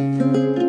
Música